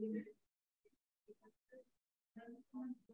Thank you.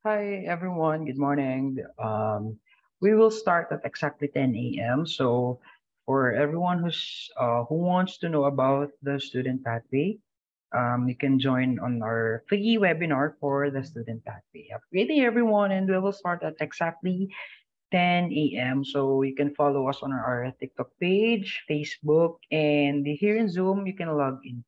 Hi, everyone. Good morning. Um, we will start at exactly 10 a.m. So for everyone who's uh, who wants to know about the student pathway, um, you can join on our free webinar for the student pathway. Have a great day, everyone, and we will start at exactly 10 a.m. So you can follow us on our TikTok page, Facebook, and here in Zoom, you can log in.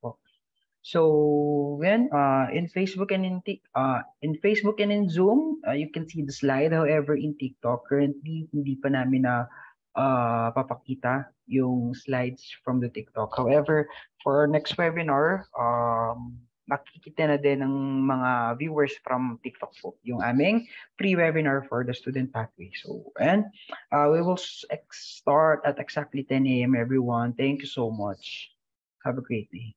So when uh, in Facebook and in uh, in Facebook and in Zoom, uh, you can see the slide. However, in TikTok, currently hindi pa namin na uh, papakita yung slides from the TikTok. However, for our next webinar, um, makikita na din ng mga viewers from TikTok po yung aming free webinar for the student pathway. So, and uh, we will start at exactly 10 a.m. everyone. Thank you so much. Have a great day.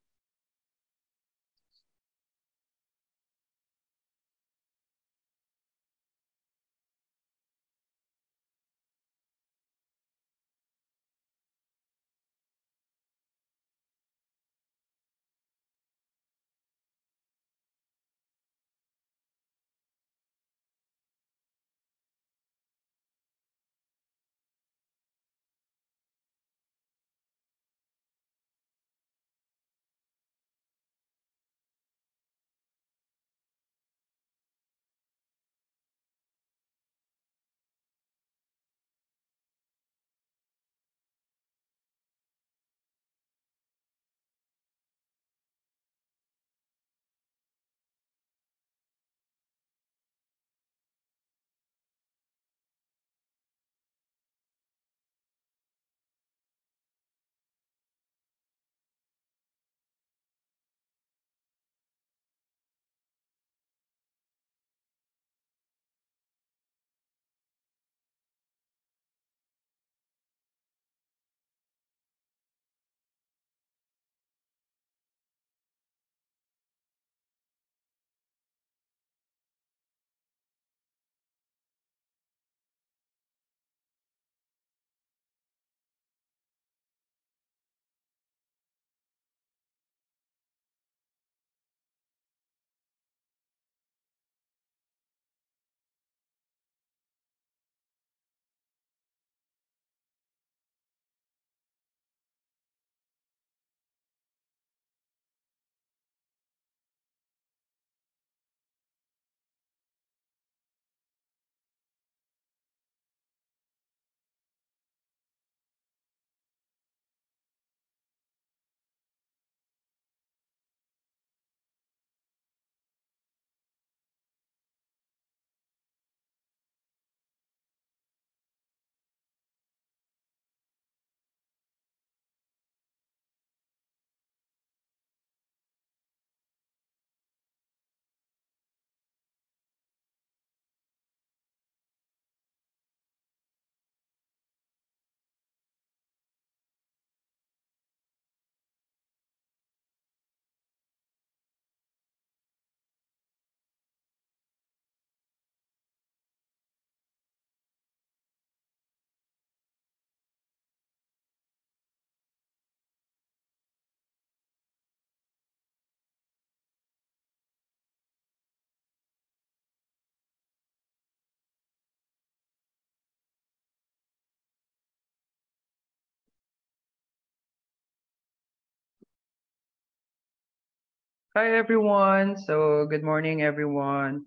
Hi, everyone. So, good morning, everyone.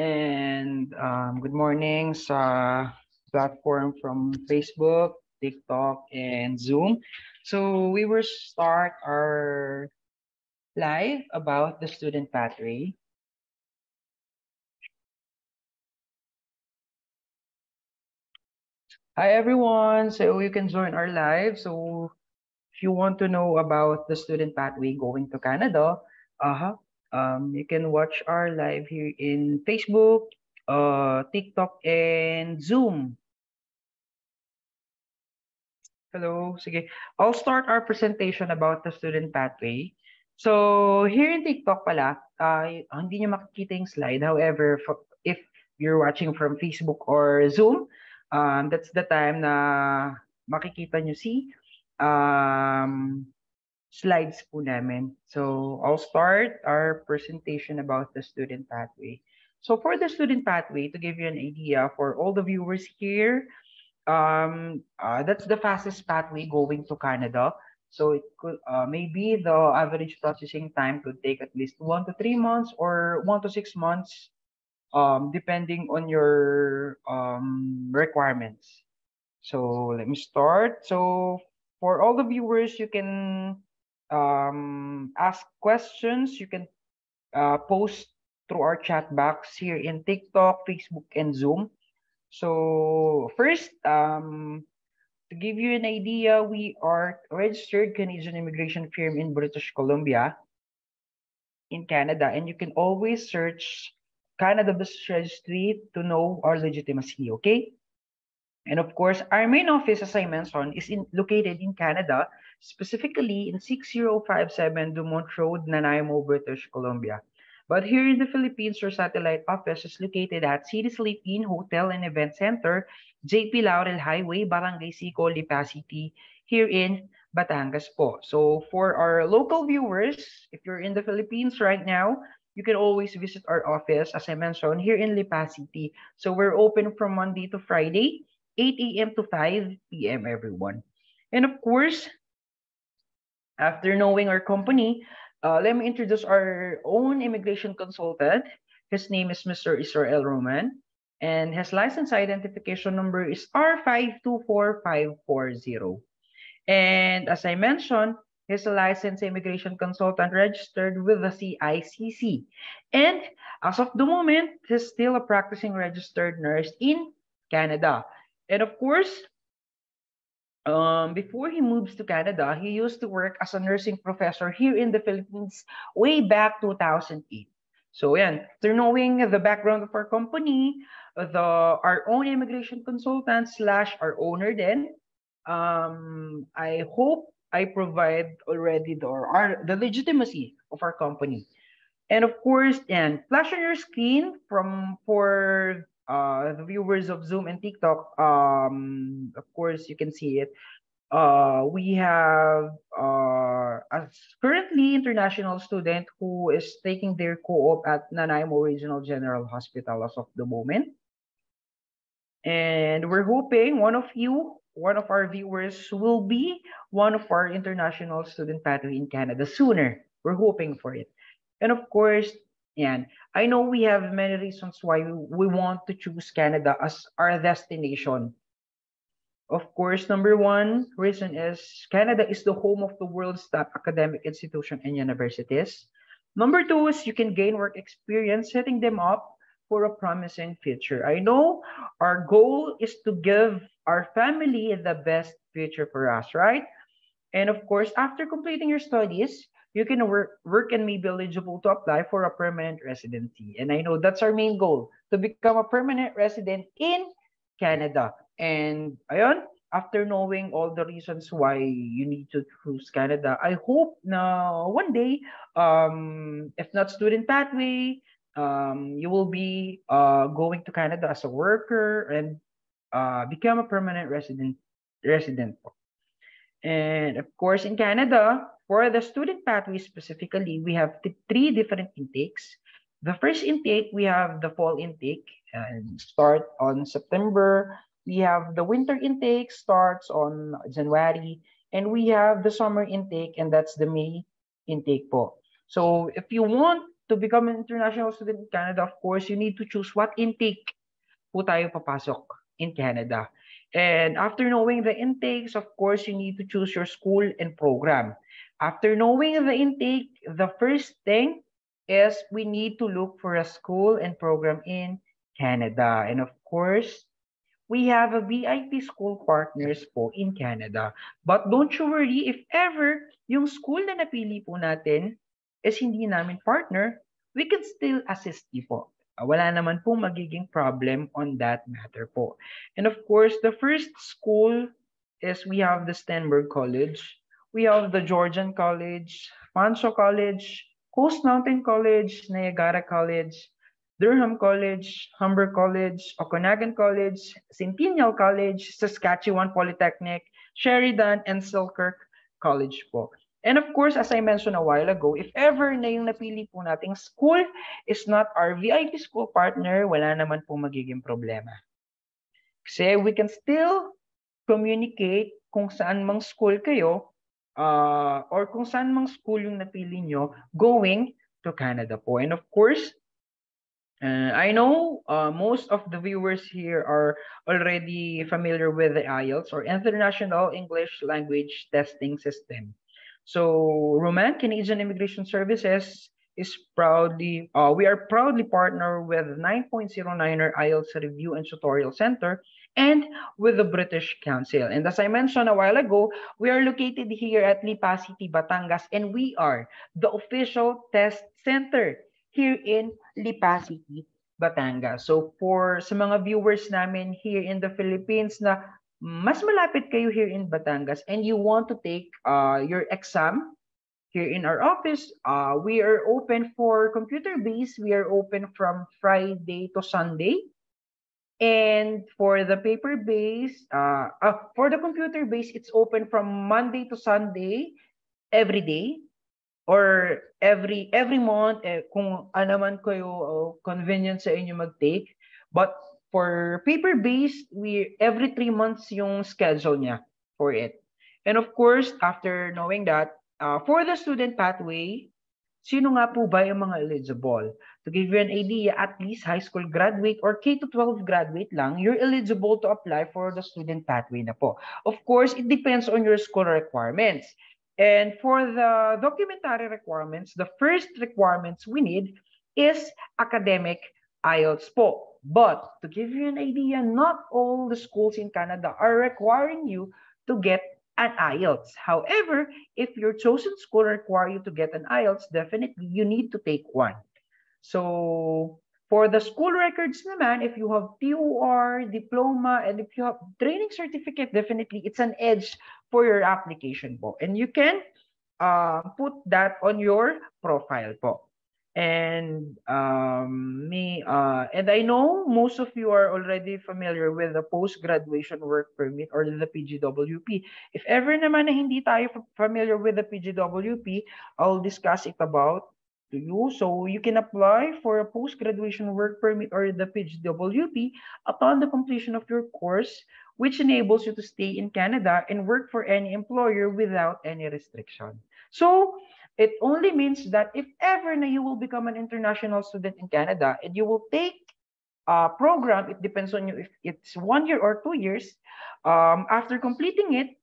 And um, good morning sa platform from Facebook, TikTok, and Zoom. So, we will start our live about the student pathway. Hi, everyone. So, you can join our live. So, if you want to know about the student pathway going to Canada, uh-huh. Um, you can watch our live here in Facebook, uh, TikTok, and Zoom. Hello, sige. I'll start our presentation about the student pathway. So, here in TikTok pala, uh, hindi nyo makikita yung slide. However, if you're watching from Facebook or Zoom, um, that's the time na makikita nyo si um, slides po namin. So I'll start our presentation about the student pathway. So for the student pathway, to give you an idea for all the viewers here, um, uh, that's the fastest pathway going to Canada. So it could uh, maybe the average processing time could take at least one to three months or one to six months, um, depending on your um, requirements. So let me start. So for all the viewers, you can um, ask questions. You can uh, post through our chat box here in TikTok, Facebook, and Zoom. So first, um, to give you an idea, we are registered Canadian immigration firm in British Columbia, in Canada, and you can always search Canada Business Registry to know our legitimacy, okay? And of course, our main office, as I mentioned, is in, located in Canada, specifically in 6057 Dumont Road, Nanaimo, British Columbia. But here in the Philippines, our satellite office is located at City Sleep Inn Hotel and Event Center, JP Laurel Highway, Barangay Sico, Lipa City, here in Batangas po. So for our local viewers, if you're in the Philippines right now, you can always visit our office, as I mentioned, here in Lipa City. So we're open from Monday to Friday, 8 a.m. to 5 p.m. everyone. And of course, after knowing our company, uh, let me introduce our own immigration consultant. His name is Mr. Israel Roman, and his license identification number is R524540. And as I mentioned, he's a licensed immigration consultant registered with the CICC. And as of the moment, he's still a practicing registered nurse in Canada. And of course, um, before he moves to Canada, he used to work as a nursing professor here in the Philippines way back 2008. So yeah, through knowing the background of our company, the our own immigration consultant slash our owner then, um, I hope I provide already the, our, the legitimacy of our company. And of course, and flash on your screen from for uh, the viewers of Zoom and TikTok, um, of course, you can see it. Uh, we have uh, a currently international student who is taking their co-op at Nanaimo Regional General Hospital as of the moment. And we're hoping one of you, one of our viewers will be one of our international student pathway in Canada sooner. We're hoping for it. And of course, and I know we have many reasons why we want to choose Canada as our destination. Of course, number one reason is Canada is the home of the world's top academic institution and universities. Number two is you can gain work experience setting them up for a promising future. I know our goal is to give our family the best future for us, right? And of course, after completing your studies, you can work, work and may be eligible to apply for a permanent residency. And I know that's our main goal, to become a permanent resident in Canada. And ayun, after knowing all the reasons why you need to choose Canada, I hope na one day, um, if not student pathway, um, you will be uh, going to Canada as a worker and uh, become a permanent resident resident. And of course, in Canada, for the student pathway specifically, we have three different intakes. The first intake, we have the fall intake and start on September. We have the winter intake starts on January. And we have the summer intake and that's the May intake po. So if you want to become an international student in Canada, of course, you need to choose what intake po tayo papasok in Canada. And after knowing the intakes, of course, you need to choose your school and program. After knowing the intake, the first thing is we need to look for a school and program in Canada. And of course, we have a VIP school partners po in Canada. But don't you worry, if ever yung school na napili po natin is hindi namin partner, we can still assist you po. Wala naman po magiging problem on that matter po. And of course, the first school is we have the Stenberg College. We have the Georgian College, Pancho College, Coast Mountain College, Niagara College, Durham College, Humber College, Okanagan College, Centennial College, Saskatchewan Polytechnic, Sheridan, and Selkirk College po. And of course, as I mentioned a while ago, if ever na yung napili po nating school is not our VIP school partner, wala naman po magiging problema. Kasi we can still communicate kung saan mang school kayo uh, or kung saan mang school yung napili nyo going to Canada po. And of course, uh, I know uh, most of the viewers here are already familiar with the IELTS or International English Language Testing System. So Roman Canadian Immigration Services is proudly, uh, we are proudly partner with 9.09er IELTS Review and Tutorial Center and with the British Council. And as I mentioned a while ago, we are located here at Lipa City, Batangas, and we are the official test center here in Lipa City, Batangas. So for sa mga viewers namin here in the Philippines na mas malapit kayo here in Batangas and you want to take uh, your exam here in our office, uh, we are open for computer based. We are open from Friday to Sunday. And for the paper based, uh, uh, for the computer based, it's open from Monday to Sunday every day or every every month eh, kung ano man kayo uh, convenient sa inyo mag-take. But for paper-based, we every three months yung schedule niya for it. And of course, after knowing that, uh, for the student pathway, sino nga po ba yung mga eligible? To give you an idea, at least high school graduate or K-12 graduate lang, you're eligible to apply for the student pathway na po. Of course, it depends on your school requirements. And for the documentary requirements, the first requirements we need is academic IELTS po. But to give you an idea, not all the schools in Canada are requiring you to get an IELTS. However, if your chosen school require you to get an IELTS, definitely you need to take one. So for the school records naman, if you have TOR, diploma, and if you have training certificate, definitely it's an edge for your application po. And you can uh, put that on your profile po. And um, me, uh, and I know most of you are already familiar with the post-graduation work permit or the PGWP. If ever naman na hindi tayo familiar with the PGWP, I'll discuss it about to you. So you can apply for a post-graduation work permit or the PGWP upon the completion of your course, which enables you to stay in Canada and work for any employer without any restriction. So It only means that if ever na you will become an international student in Canada and you will take a program, it depends on you if it's one year or two years, um, after completing it,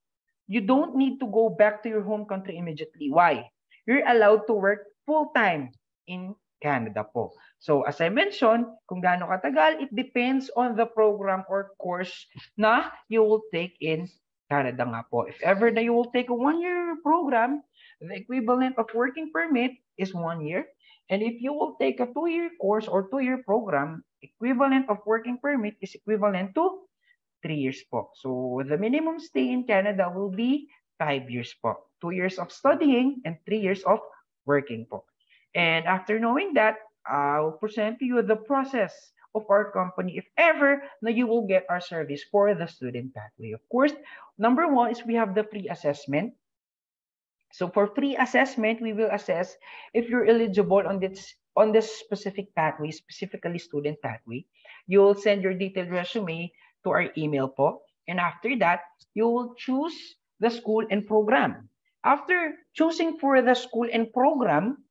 you don't need to go back to your home country immediately. Why? You're allowed to work full-time in Canada po. So as I mentioned, kung gaano katagal, it depends on the program or course na you will take in Canada nga po. If ever na you will take a one-year program, the equivalent of working permit is one year. And if you will take a two-year course or two-year program, equivalent of working permit is equivalent to three years po. So the minimum stay in Canada will be five years po. Two years of studying and three years of working po. And after knowing that, I'll present to you the process of our company if ever na you will get our service for the student pathway. Of course, number one is we have the pre-assessment. So for free assessment, we will assess if you're eligible on this on this specific pathway, specifically student pathway. You will send your detailed resume to our email po. And after that, you will choose the school and program. After choosing for the school and program,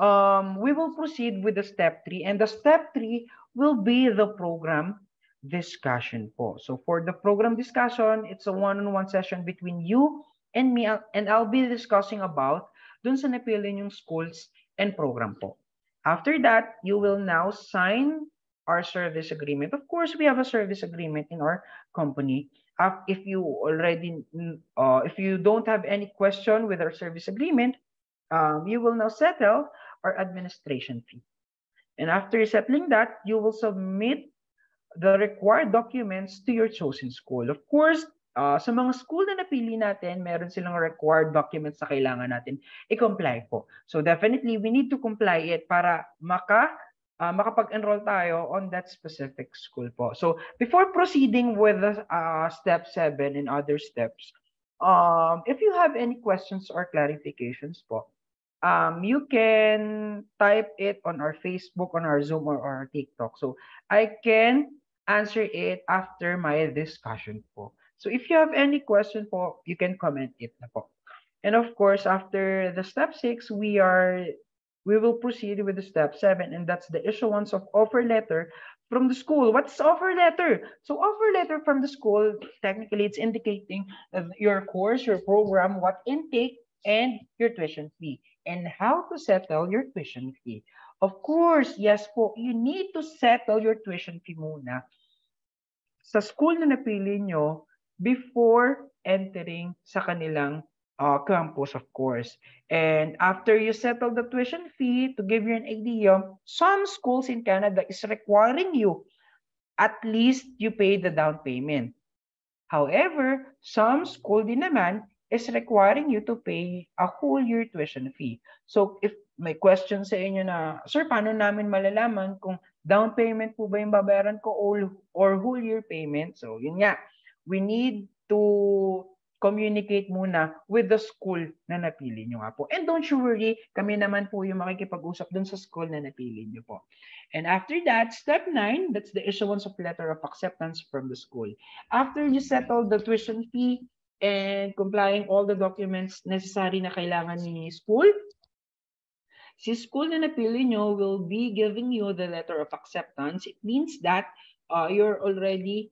um, we will proceed with the step three. And the step three will be the program discussion po. So for the program discussion, it's a one-on-one -on -one session between you and me and I'll be discussing about dun sa napili yung schools and program po. After that, you will now sign our service agreement. Of course, we have a service agreement in our company. If you already, uh, if you don't have any question with our service agreement, um, you will now settle our administration fee. And after settling that, you will submit the required documents to your chosen school. Of course, uh, sa mga school na napili natin, meron silang required documents na kailangan natin i-comply po. So definitely, we need to comply it para maka uh, makapag-enroll tayo on that specific school po. So before proceeding with uh, step 7 and other steps, um, if you have any questions or clarifications po, um, you can type it on our Facebook, on our Zoom, or our TikTok. So I can answer it after my discussion po. So if you have any question po, you can comment it na po. And of course, after the step six, we are we will proceed with the step seven, and that's the issuance of offer letter from the school. What's offer letter? So offer letter from the school, technically it's indicating your course, your program, what intake, and your tuition fee, and how to settle your tuition fee. Of course, yes po, you need to settle your tuition fee muna sa school na napili nyo before entering sa kanilang uh, campus, of course. And after you settle the tuition fee, to give you an idea, some schools in Canada is requiring you at least you pay the down payment. However, some school din naman is requiring you to pay a whole year tuition fee. So if may question sa inyo na, Sir, paano namin malalaman kung down payment po ba yung babayaran ko or, or whole year payment? So yun nga, we need to communicate muna with the school na napili nyo nga po. And don't you worry, kami naman po yung makikipag-usap dun sa school na napili nyo po. And after that, step 9, that's the issuance of letter of acceptance from the school. After you settle the tuition fee and complying all the documents necessary na kailangan ni school, si school na napili nyo will be giving you the letter of acceptance. It means that uh, you're already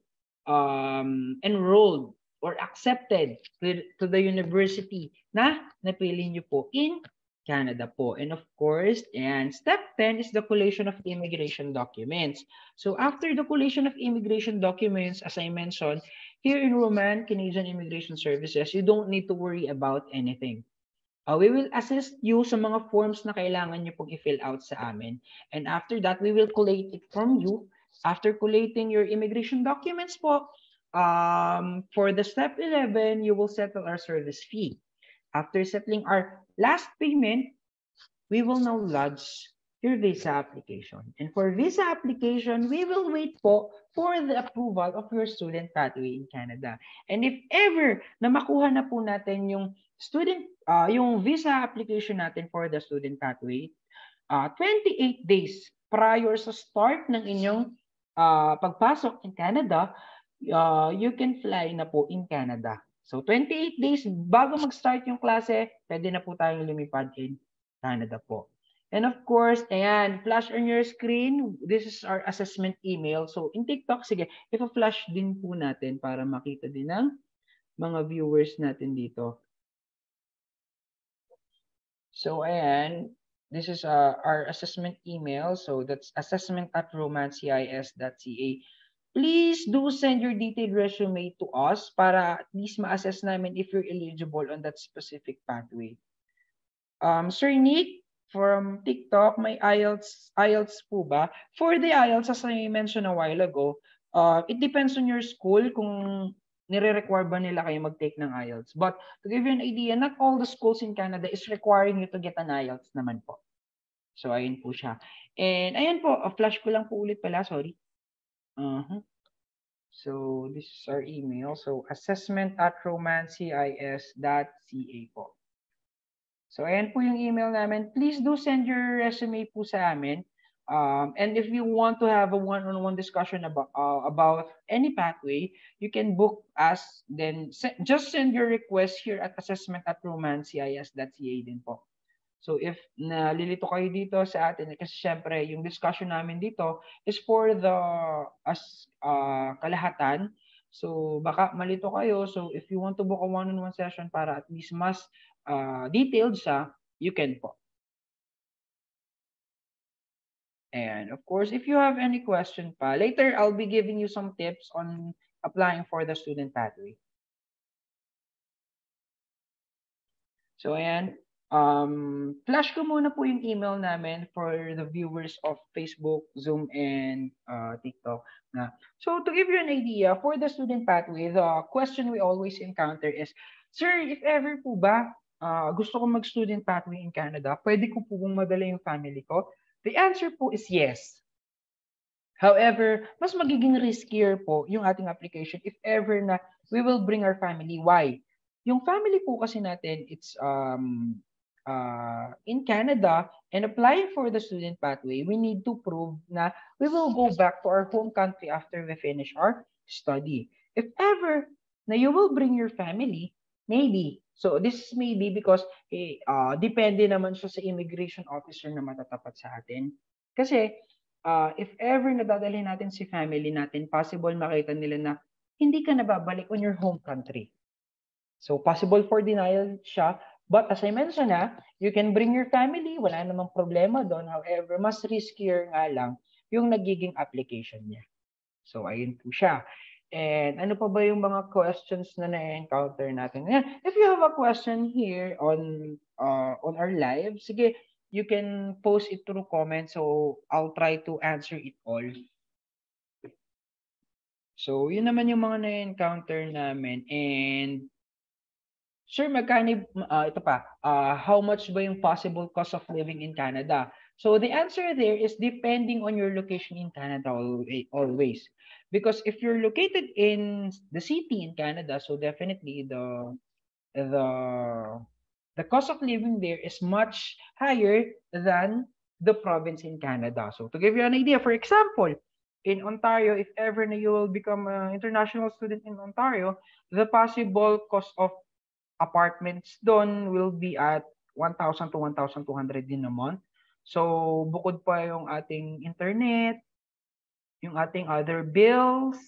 um, enrolled or accepted to, the university na napili nyo po in Canada po. And of course, and step 10 is the collation of immigration documents. So after the collation of immigration documents, as I mentioned, here in Roman Canadian Immigration Services, you don't need to worry about anything. Uh, we will assist you sa mga forms na kailangan nyo pong i-fill out sa amin. And after that, we will collate it from you. After collating your immigration documents po, um, for the step 11, you will settle our service fee. After settling our last payment, we will now lodge your visa application. And for visa application, we will wait po for the approval of your student pathway in Canada. And if ever na makuha na po natin yung student, uh, yung visa application natin for the student pathway, uh, 28 days prior sa start ng inyong uh, pagpasok in Canada, uh, you can fly na po in Canada. So 28 days bago mag-start yung klase, pwede na po tayong lumipad in Canada po. And of course, ayan, flash on your screen. This is our assessment email. So in TikTok, sige, ipa-flash din po natin para makita din ng mga viewers natin dito. So ayan, this is uh, our assessment email. So that's assessment at romancis.ca please do send your detailed resume to us para at least ma-assess namin if you're eligible on that specific pathway. Um, Sir Nick, from TikTok, may IELTS, IELTS po ba? For the IELTS, as I mentioned a while ago, uh, it depends on your school kung nire-require ba nila kayo mag-take ng IELTS. But to give you an idea, not all the schools in Canada is requiring you to get an IELTS naman po. So, ayun po siya. And ayun po, flash ko lang po ulit pala, sorry. Uh-huh. So this is our email. So assessment at romancis.ca po. So ayan po yung email namin. Please do send your resume po sa amin. Um, and if you want to have a one-on-one -on -one discussion about uh, about any pathway, you can book us. Then just send your request here at assessment at romancis.ca din po. So if nalilito kayo dito sa atin, kasi syempre yung discussion namin dito is for the as uh, kalahatan. So baka malito kayo. So if you want to book a one-on-one session para at least mas uh, detailed sa, you can po. And of course, if you have any question pa, later I'll be giving you some tips on applying for the student pathway. So ayan, um, flash ko muna po yung email namin for the viewers of Facebook, Zoom, and uh, TikTok. Na. So to give you an idea, for the student pathway, the question we always encounter is, Sir, if ever po ba uh, gusto ko mag-student pathway in Canada, pwede ko po bang madala yung family ko? The answer po is yes. However, mas magiging riskier po yung ating application if ever na we will bring our family. Why? yung family po kasi natin, it's um, uh, in Canada and applying for the student pathway, we need to prove na we will go back to our home country after we finish our study. If ever na you will bring your family, maybe. So this may be because eh, uh, depende naman siya sa immigration officer na matatapat sa atin. Kasi uh, if ever nadadalhin natin si family natin, possible makita nila na hindi ka nababalik on your home country. So possible for denial siya. But as I mentioned na, you can bring your family, wala namang problema doon. However, mas riskier nga lang yung nagiging application niya. So ayun po siya. And ano pa ba yung mga questions na na-encounter natin? If you have a question here on uh, on our live, sige, you can post it through comments so I'll try to answer it all. So, yun naman yung mga na-encounter namin. And Sir, magkano, uh, ito pa, uh, how much ba yung possible cost of living in Canada? So the answer there is depending on your location in Canada always. Because if you're located in the city in Canada, so definitely the the the cost of living there is much higher than the province in Canada. So to give you an idea, for example, in Ontario, if ever you will become an international student in Ontario, the possible cost of apartments doon will be at 1,000 to 1,200 din a month. So, bukod pa yung ating internet, yung ating other bills,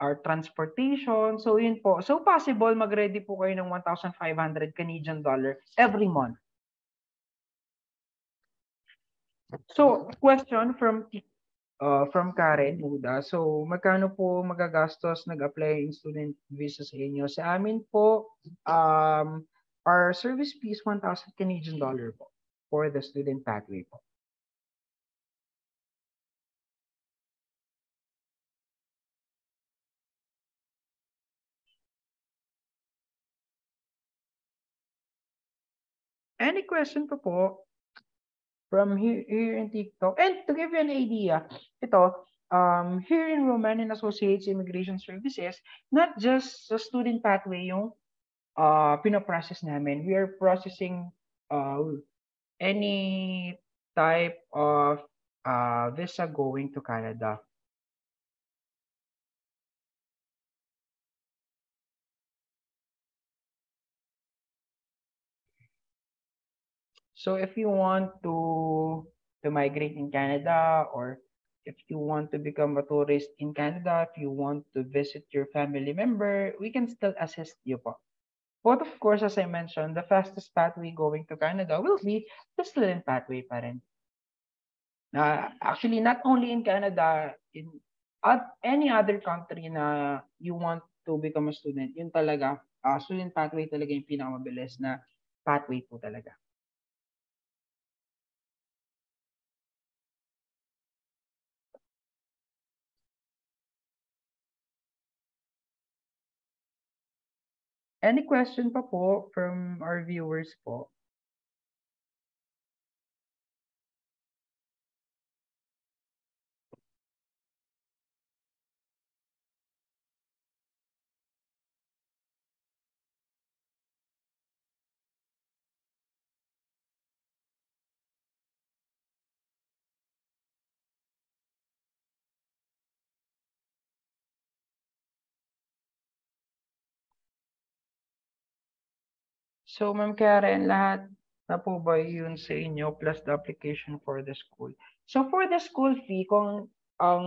our transportation. So, yun po. So, possible mag-ready po kayo ng 1,500 Canadian dollar every month. So, question from uh, from Karen Muda. So, magkano po magagastos nag-apply in student visa sa inyo? Sa amin po, um, our service fee is 1,000 Canadian dollar po for the student pathway po. Any question po po? from here, here in TikTok. And to give you an idea, ito, um, here in Roman and Associates Immigration Services, not just the student pathway yung uh, pinoprocess namin. We are processing uh, any type of uh, visa going to Canada. So if you want to to migrate in Canada or if you want to become a tourist in Canada, if you want to visit your family member, we can still assist you po. But of course, as I mentioned, the fastest pathway going to Canada will be the student pathway pa rin. Uh, actually, not only in Canada, in at any other country na you want to become a student, yun talaga, uh, student pathway talaga yung pinakamabilis na pathway po talaga. Any question pa po from our viewers po? So, Ma'am Karen, lahat na po ba yun sa inyo plus the application for the school? So, for the school fee, kung ang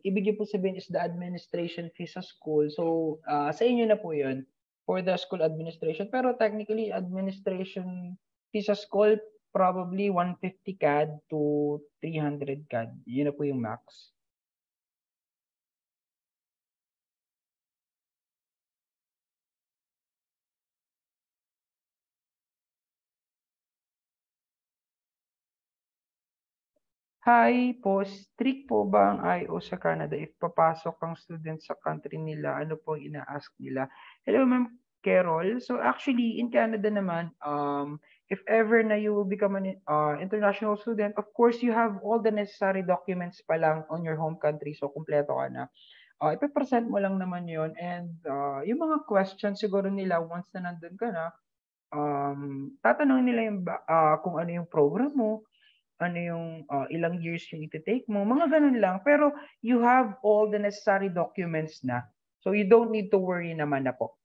ibig po sabihin is the administration fee sa school, so uh, sa inyo na po yun for the school administration. Pero technically, administration fee sa school, probably 150 CAD to 300 CAD. Yun na po yung max. Hi po, strict po ba ang IO sa Canada if papasok ang student sa country nila? Ano po ina-ask nila? Hello, Ma'am Carol. So actually, in Canada naman, um, if ever na you will become an uh, international student, of course, you have all the necessary documents pa lang on your home country. So, kumpleto ka na. uh, ipe-present mo lang naman yon and uh, yung mga questions siguro nila once na nandun ka na, um, tatanungin nila yung uh, kung ano yung program mo, ano yung uh, ilang years yung iti-take mo, mga ganun lang. Pero you have all the necessary documents na. So you don't need to worry naman na po.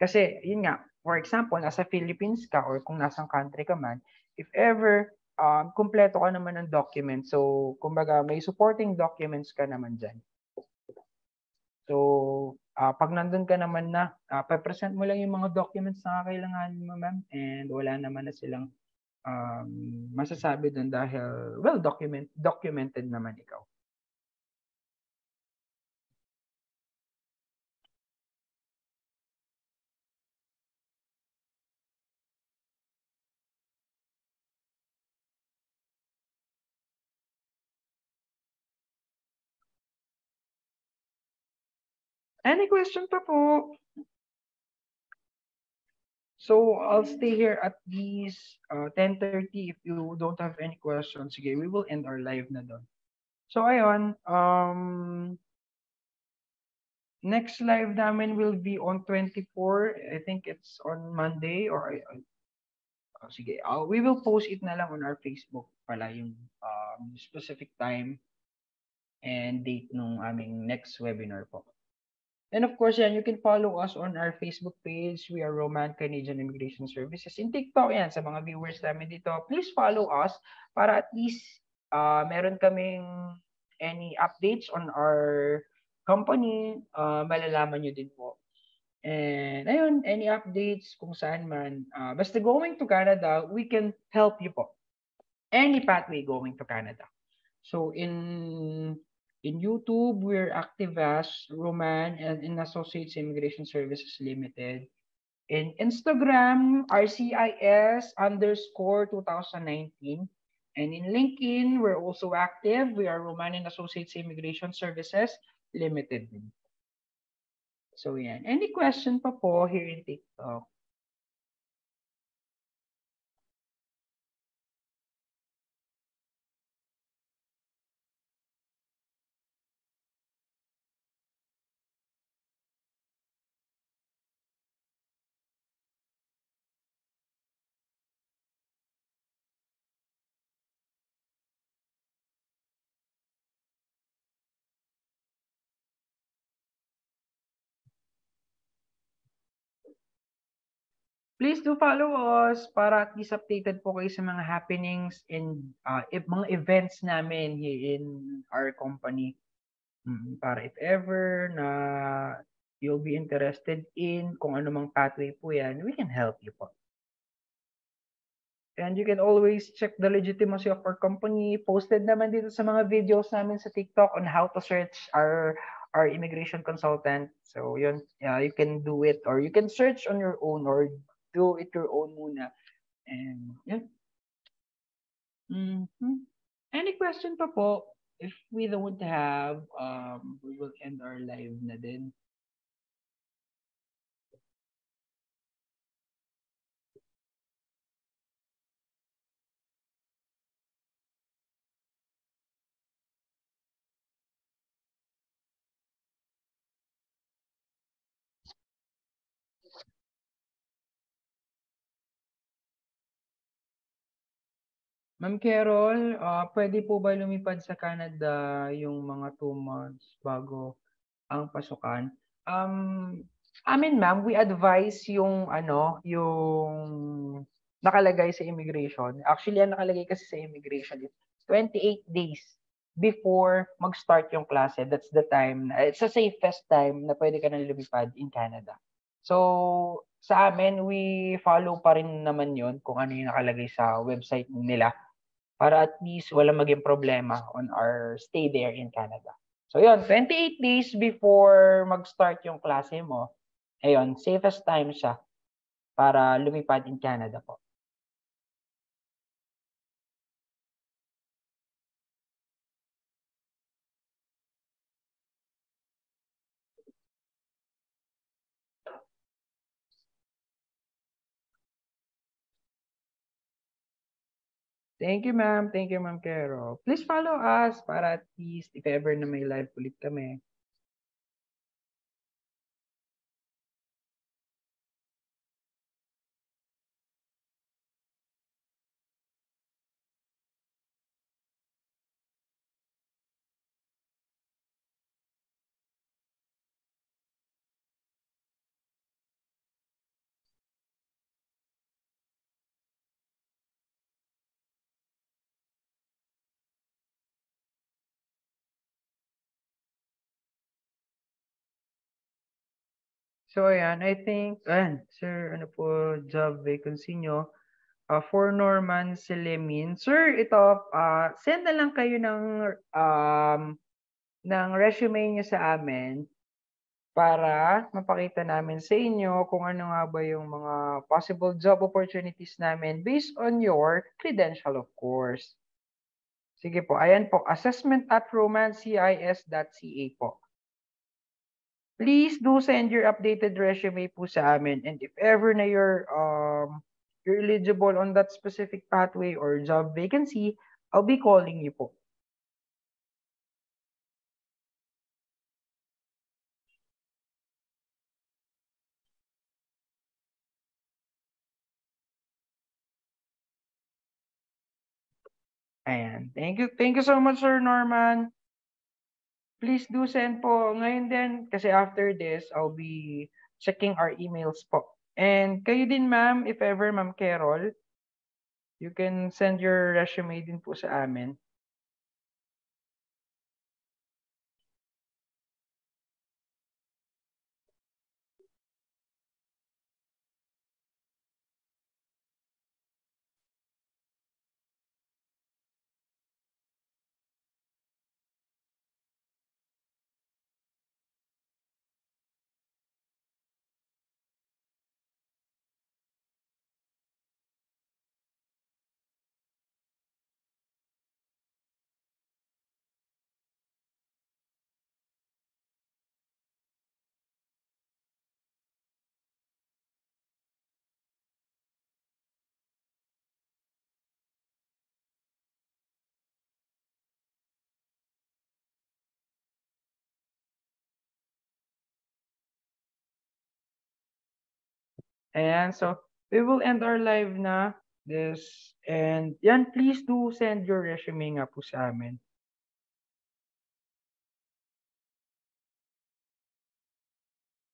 Kasi yun nga, for example, nasa Philippines ka or kung nasang country ka man, if ever um, kumpleto ka naman ng documents. So, kumbaga, may supporting documents ka naman dyan. So, uh, pag nandun ka naman na, uh, pa-present mo lang yung mga documents na kailangan mo, ma'am, and wala naman na silang um, masasabi dun dahil, well, document, documented naman ikaw. Any question pa po? So, I'll stay here at least uh, 10.30 if you don't have any questions. Sige, we will end our live na doon. So, ayun. Um, next live namin will be on 24. I think it's on Monday or uh, sige, uh, we will post it na lang on our Facebook pala yung um, specific time and date nung aming next webinar po. And of course, yan, you can follow us on our Facebook page. We are Roman Canadian Immigration Services. In TikTok, yan, sa mga viewers namin dito, please follow us para at least uh, meron kaming any updates on our company, uh, malalaman nyo din po. And ayun, any updates kung saan man. Uh, basta going to Canada, we can help you po. Any pathway going to Canada. So in In YouTube, we're active as Roman and in Associates Immigration Services Limited. In Instagram, RCIS underscore 2019. And in LinkedIn, we're also active. We are Roman and Associates Immigration Services Limited. So yeah. Any question pa po here in TikTok? Please do follow us para at least updated po kayo sa mga happenings and uh, e mga events namin here in our company. Mm, para if ever na you'll be interested in kung ano mang pathway po yan, we can help you po. And you can always check the legitimacy of our company. Posted naman dito sa mga videos namin sa TikTok on how to search our our immigration consultant. So yun, yeah, you can do it or you can search on your own or do it your own muna. And, yeah. Mm-hmm. Any question pa po? If we don't have, um, we will end our live na din. Ma'am Carol, uh, pwede po ba lumipad sa Canada yung mga two months bago ang pasukan? Um, amin ma'am, we advise yung ano, yung nakalagay sa immigration. Actually, ang nakalagay kasi sa immigration is 28 days before mag-start yung klase. That's the time, it's the safest time na pwede ka na lumipad in Canada. So, sa amin, we follow pa rin naman yon kung ano yung nakalagay sa website nila para at least wala maging problema on our stay there in Canada. So yun, 28 days before mag-start yung klase mo, ayun, safest time siya para lumipad in Canada po. Thank you, ma'am. Thank you, ma'am Kero. Please follow us para at least if ever na may live ulit kami, So ayan, I think, ayan, sir, ano po, job vacancy nyo. Uh, for Norman Selemin. Sir, ito, uh, send na lang kayo ng, um, ng resume niyo sa amin para mapakita namin sa inyo kung ano nga ba yung mga possible job opportunities namin based on your credential, of course. Sige po, ayan po, assessment at romancis.ca po. Please do send your updated resume po sa amin and if ever na you're um, you're eligible on that specific pathway or job vacancy, I'll be calling you po. Ayan. Thank you. Thank you so much, Sir Norman. Please do send po. Ngayon din, kasi after this, I'll be checking our emails po. And kayo din, ma'am, if ever, ma'am Carol, you can send your resume din po sa amin. Ayan, so we will end our live na this and yan please do send your resume nga po sa amin.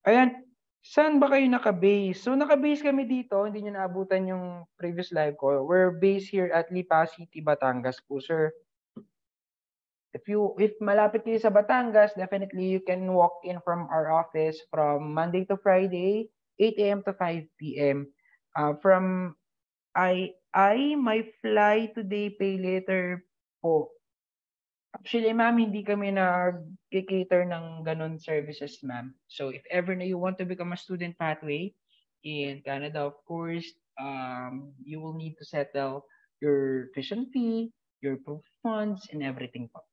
Ayan, saan ba kayo naka-base? So naka-base kami dito, hindi niyo naabutan yung previous live ko. We're based here at Lipa City, Batangas po, sir. If you if malapit kayo sa Batangas, definitely you can walk in from our office from Monday to Friday 8 a.m. to 5 p.m. Uh, from I I my fly today pay later po. Actually, ma'am, hindi kami nag-cater ng ganun services, ma'am. So, if ever na you want to become a student pathway in Canada, of course, um, you will need to settle your tuition fee, your proof funds, and everything po.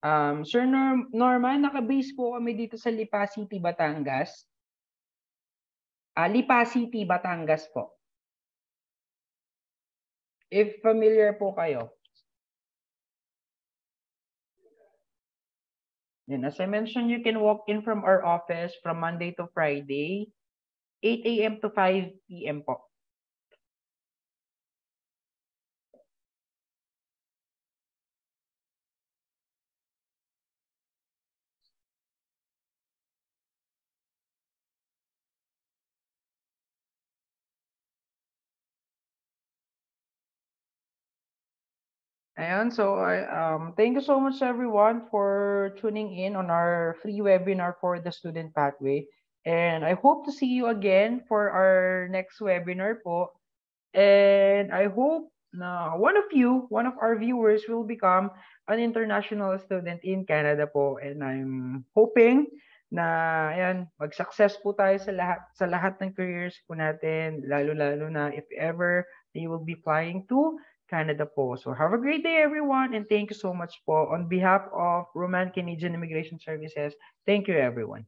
Um, Sir Norm Norman, naka-base po kami dito sa Lipa City, Batangas. Uh, Lipa City, Batangas po. If familiar po kayo. Then, as I mentioned, you can walk in from our office from Monday to Friday, 8 a.m. to 5 p.m. po. Ayan, so I, um, thank you so much everyone for tuning in on our free webinar for the student pathway. And I hope to see you again for our next webinar po. And I hope na one of you, one of our viewers will become an international student in Canada po. And I'm hoping na ayan, mag-success po tayo sa lahat sa lahat ng careers po natin, lalo-lalo na if ever you will be flying to Canada po. So have a great day everyone and thank you so much po on behalf of Roman Canadian Immigration Services. Thank you everyone.